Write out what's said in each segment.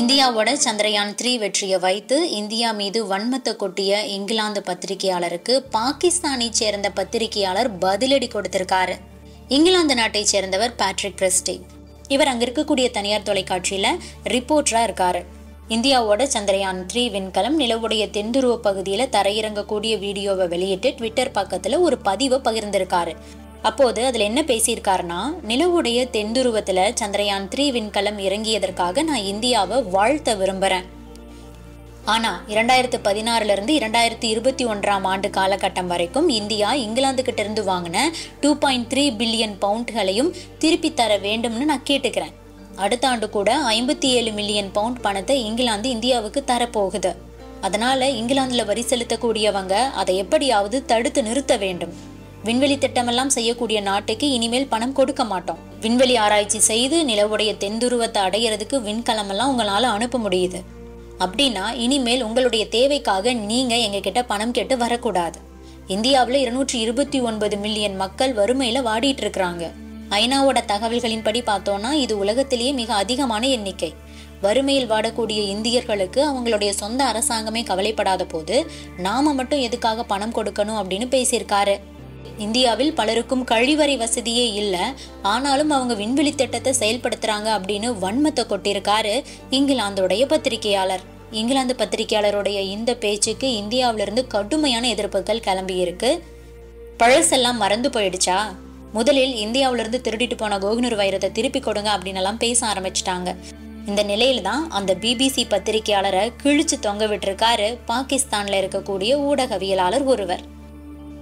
இந்தியாவோட சந்திரயான் த்ரீ வெற்றியை வைத்து இந்தியா மீது வன்மத்தை கொட்டிய இங்கிலாந்து பத்திரிகையாளருக்கு பாகிஸ்தானை சேர்ந்த பத்திரிகையாளர் பதிலடி கொடுத்திருக்காரு. இங்கிலாந்து நாட்டை சேர்ந்தவர் பேட்ரிக் கிறிஸ்டி இவர் அங்க இருக்கக்கூடிய தனியார் தொலைக்காட்சியில ரிப்போர்ட்டரா இருக்காரு. இந்தியாவோட சந்திரயான் த்ரீ விண்கலம் நிலவுடைய தென்துருவ பகுதியில தரையிறங்கக்கூடிய வீடியோவை வெளியிட்டு ட்விட்டர் பக்கத்துல ஒரு பதிவை பகிர்ந்திருக்காரு. அப்போது அதில் என்ன பேசியிருக்காருன்னா நிலவுடைய தென்துருவத்தில் சந்திரயான் த்ரீ விண்கலம் இறங்கியதற்காக நான் இந்தியாவை வாழ்த்த விரும்புகிறேன் ஆனால் இரண்டாயிரத்து பதினாறுலேருந்து இரண்டாயிரத்து இரண்டாயிரத்தி இருபத்தி ஒன்றாம் ஆண்டு காலகட்டம் வரைக்கும் இந்தியா இங்கிலாந்துக்கிட்ட இருந்து வாங்கின டூ பாயிண்ட் த்ரீ பில்லியன் பவுண்ட்களையும் திருப்பி தர வேண்டும்னு நான் கேட்டுக்கிறேன். அடுத்த ஆண்டு கூட ஐம்பத்தி ஏழு மில்லியன் பவுண்ட் பணத்தை இங்கிலாந்து இந்தியாவுக்கு தரப்போகுது. அதனால் இங்கிலாந்தில் வரி செலுத்தக்கூடியவங்க அதை எப்படியாவது தடுத்து நிறுத்த வேண்டும். விண்வெளி திட்டமெல்லாம் செய்யக்கூடிய நாட்டுக்கு இனிமேல் பணம் கொடுக்க மாட்டோம். விண்வெளி ஆராய்ச்சி செய்து நிலவுடைய தென்துருவத்தை அடையிறதுக்கு விண்கலமெல்லாம் உங்களால் அனுப்ப முடியுது. அப்படின்னா இனிமேல் உங்களுடைய தேவைக்காக நீங்க எங்ககிட்ட பணம் கேட்டு வரக்கூடாது. இந்தியாவில் இருநூற்றி இருபத்தி ஒன்பது மில்லியன் மக்கள் வறுமையில வாடிட்டு இருக்கிறாங்க. ஐநாவோட தகவல்களின்படி பார்த்தோம்னா இது உலகத்திலேயே மிக அதிகமான எண்ணிக்கை. வறுமையில் வாடக்கூடிய இந்தியர்களுக்கு அவங்களுடைய சொந்த அரசாங்கமே கவலைப்படாத போது நாம மட்டும் எதுக்காக பணம் கொடுக்கணும் அப்படின்னு பேசியிருக்காரு. இந்தியாவில் பலருக்கும் கழிவறை வசதியே இல்லை. ஆனாலும் அவங்க விண்வெளி திட்டத்தை செயல்படுத்துறாங்க அப்படின்னு வன்மத்தை கொட்டியிருக்காரு இங்கிலாந்துடைய பத்திரிகையாளர். இங்கிலாந்து பத்திரிகையாளருடைய இந்த பேச்சுக்கு இந்தியாவிலிருந்து கடுமையான எதிர்ப்புகள் கிளம்பியிருக்கு பழசெல்லாம் மறந்து போயிடுச்சா? முதலில் இந்தியாவிலிருந்து திருடிட்டு போன கோகுனூர் வைரத்தை திருப்பி கொடுங்க அப்படின்னு பேச ஆரம்பிச்சிட்டாங்க. இந்த நிலையில தான் அந்த பிபிசி பத்திரிகையாளரை கிழிச்சு தொங்க விட்டுருக்காரு பாகிஸ்தான்ல இருக்கக்கூடிய ஊடகவியலாளர் ஒருவர்.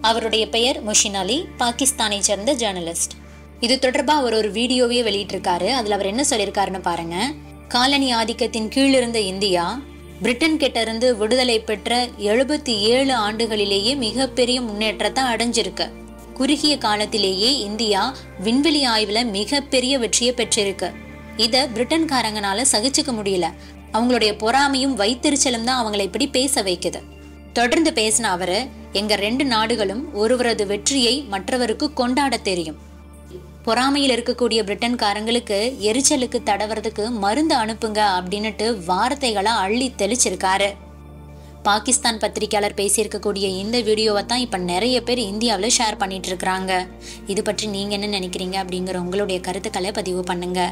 அவருடைய பெயர் முஷின் அலி பாகிஸ்தானை சேர்ந்த ஜேர்னலிஸ்ட். இது தொடர்பா அவர் ஒரு வீடியோவே வெளியிட்டிருக்காரு. அதுல அவர் என்ன சொல்லியிருக்காருன்னு பாருங்க. காலனி ஆதிக்கத்தின் கீழ் இருந்த இந்தியா பிரிட்டன் கிட்ட இருந்து விடுதலை பெற்ற எழுபத்தி ஏழு ஆண்டுகளிலேயே மிகப்பெரிய முன்னேற்றத்தை அடைஞ்சிருக்கு. குறுகிய காலத்திலேயே இந்தியா விண்வெளி ஆய்வுல மிகப்பெரிய வெற்றியை பெற்றிருக்கு. இத பிரிட்டன்காரங்கனால சகிச்சுக்க முடியல. அவங்களுடைய பொறாமையும் வைத்தறிச்சலும் தான் அவங்களை இப்படி பேச வைக்குது. தொடர்ந்து பேசின அவரு எங்க ரெண்டு நாடுகளும் ஒருவரது வெற்றியை மற்றவருக்கு கொண்டாட தெரியும். பொறாமையில் இருக்கக்கூடிய பிரிட்டன்காரங்களுக்கு எரிச்சலுக்கு தடவறதுக்கு மருந்து அனுப்புங்க அப்படின்னுட்டு வார்த்தைகளை அள்ளி தெளிச்சிருக்காரு. பாகிஸ்தான் பத்திரிகையாளர் பேசியிருக்கக்கூடிய இந்த வீடியோவை தான் இப்போ நிறைய பேர் இந்தியாவில் ஷேர் பண்ணிட்டு இருக்கிறாங்க. இது பற்றி நீங்கள் என்ன நினைக்கிறீங்க அப்படிங்கிற உங்களுடைய கருத்துக்களை பதிவு பண்ணுங்க.